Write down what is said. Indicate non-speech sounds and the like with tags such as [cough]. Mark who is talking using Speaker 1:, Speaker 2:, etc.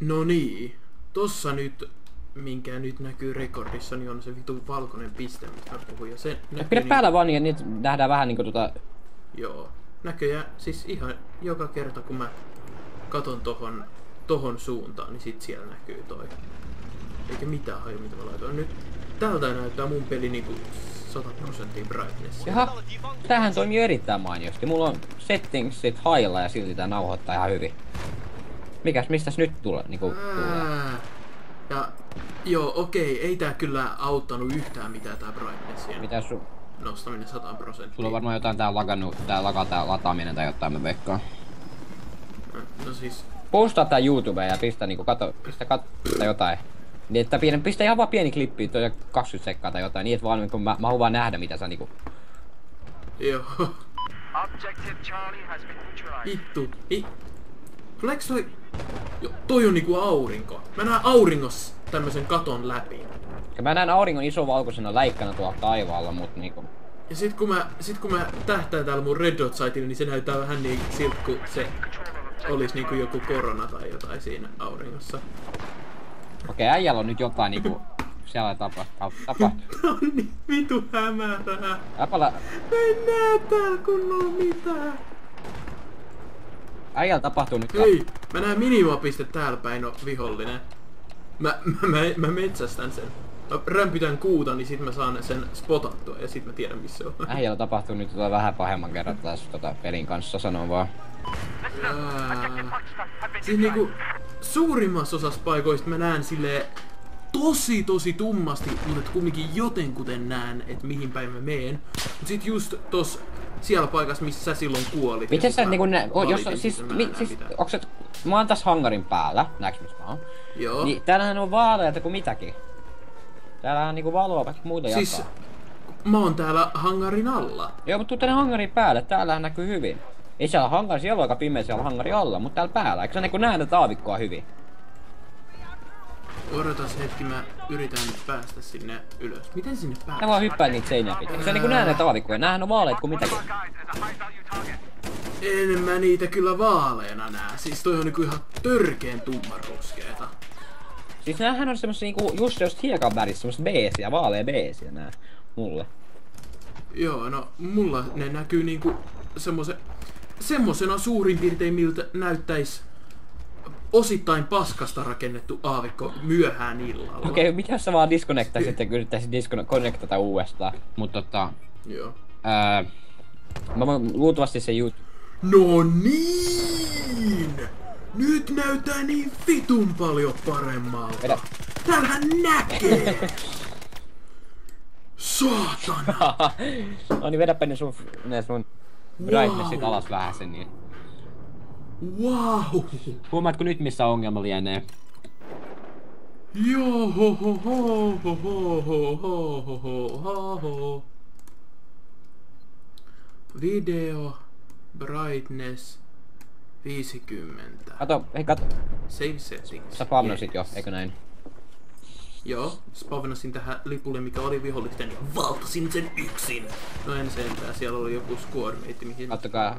Speaker 1: No niin. Tossa nyt, minkä nyt näkyy rekordissa, niin on se vitu valkoinen piste, mistä mä puhuin. Ja se näkyy
Speaker 2: pidä
Speaker 1: niin-
Speaker 2: päällä vaan niin, että nyt nähdään vähän niinku tota...
Speaker 1: Joo. Näköjään, siis ihan joka kerta kun mä katon tohon, tohon suuntaan, niin sit siellä näkyy toi. Eikä mitään haju, mitä mä laitoin. Nyt tältä näyttää mun peli niinku 100 prosenttia brightness.
Speaker 2: Jaha, tämähän toimii erittäin mainiosti. Mulla on settingsit hailla ja silti tää nauhoittaa ihan hyvin. Mikäs, mistäs nyt tulee? Niinku, tulee?
Speaker 1: Ja joo, okei, ei tää kyllä auttanut yhtään mitään tää brightnessien
Speaker 2: Mitä su...
Speaker 1: nostaminen 100 prosenttia.
Speaker 2: Sulla on varmaan jotain tää lagannut, tää lagaa tää lataaminen tai jotain mä veikkaan.
Speaker 1: No siis,
Speaker 2: Postaa tää YouTubeen ja pistä niinku kato, pistä kat, tai jotain. Niin että pieni, pistä ihan vaan pieni klippi, toi 20 sekkaa tai jotain, niin että vaan niinku mä, mä haluan vaan nähdä mitä sä niinku...
Speaker 1: joo.
Speaker 3: Objective Charlie has been neutralized.
Speaker 1: Vittu. Tuleeks toi... Jo, toi on niinku aurinko. Mä näen auringossa tämmösen katon läpi.
Speaker 2: Ja mä näen auringon iso valkoisena läikkänä tuolla taivaalla, mut niinku...
Speaker 1: Ja sit kun mä, sit kun mä tähtään täällä mun Red Dot siteilla, niin se näyttää vähän niin siltä, kun se olis niinku joku korona tai jotain siinä auringossa.
Speaker 2: Okei, äijällä on nyt jotain niinku... [laughs] Siellä tapa, tapa, [laughs]
Speaker 1: on niin vitu hämärää.
Speaker 2: Äpälä,
Speaker 1: Mä en näe täällä kunnolla mitään.
Speaker 2: Äijällä tapahtuu nyt...
Speaker 1: Hei, mä näen minimapiste täällä päin on vihollinen. Mä, mä, mä, mä metsästän sen. Mä rämpytän kuuta, niin sit mä saan sen spotattua ja sit mä tiedän missä se on. [laughs]
Speaker 2: Äijällä tapahtuu nyt tota vähän pahemman kerran tässä tota pelin kanssa, sanon vaan.
Speaker 1: Ää, siis niinku suurimmassa osassa paikoista mä näen sille tosi tosi tummasti, mutta kumminkin jotenkuten näen, että mihin päin mä meen. Mut sit just tos siellä paikassa, missä sä silloin kuolit.
Speaker 2: Miten sä niinku nä... Jos,
Speaker 1: valitin,
Speaker 2: siis, mi, siis
Speaker 1: mitään.
Speaker 2: onks se... Mä oon tässä hangarin päällä, näeks missä mä oon?
Speaker 1: Joo.
Speaker 2: Niin täällähän on vaaleita kuin mitäkin. Täällähän on niinku valoa vaikka muuta
Speaker 1: siis
Speaker 2: jakaa.
Speaker 1: mä oon täällä hangarin alla.
Speaker 2: Joo, mutta tuu tänne hangarin päälle, täällähän näkyy hyvin. Ei siellä hangari, siellä on aika pimeä siellä hangari alla, mutta täällä päällä. Eikö sä niinku näe tätä aavikkoa hyvin?
Speaker 1: Odotas hetki, mä yritän päästä sinne ylös. Miten sinne
Speaker 2: Sä
Speaker 1: päästä?
Speaker 2: vaan hyppää niitä seiniä pitkin. Sä niinku näe näitä aavikkoja? Näähän on vaaleita kuin mitäkin.
Speaker 1: En mä niitä kyllä vaaleena näe. Siis toi on niinku ihan törkeen tummanruskeeta.
Speaker 2: Siis näähän on semmosia niinku just jos hiekan värissä, semmoista beesiä, vaalea beesiä nää. Mulle.
Speaker 1: Joo, no mulla ne näkyy niinku semmosen... Semmosena suurin piirtein miltä näyttäis osittain paskasta rakennettu aavikko myöhään illalla.
Speaker 2: Okei, okay, mitä sä vaan disconnectaisit ja yrittäisit disconnectata uudestaan? Mut tota...
Speaker 1: Joo.
Speaker 2: Ää, mä luultavasti se jut...
Speaker 1: No niin! Nyt näyttää niin vitun paljon paremmalta.
Speaker 2: Vedä.
Speaker 1: Täällähän näkee! Saatana! [laughs]
Speaker 2: no niin, vedäpä ne sun, ne sun brightnessit
Speaker 1: Wow.
Speaker 2: alas vähän sen niin.
Speaker 1: Wow!
Speaker 2: Huomaatko nyt missä ongelma lienee?
Speaker 1: Joo ho ho ho ho ho ho ho ho ho ho. Video brightness 50.
Speaker 2: Kato, hei kato.
Speaker 1: Save settings.
Speaker 2: Sä pamnasit jo, eikö näin?
Speaker 1: Joo, spavnasin tähän lipulle, mikä oli vihollisten ja valtasin sen yksin. No en sentään, siellä oli joku squad mihin
Speaker 2: Kattokaa.